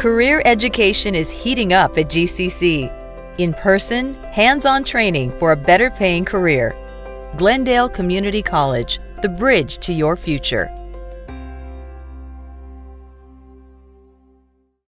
Career education is heating up at GCC. In person, hands on training for a better paying career. Glendale Community College, the bridge to your future.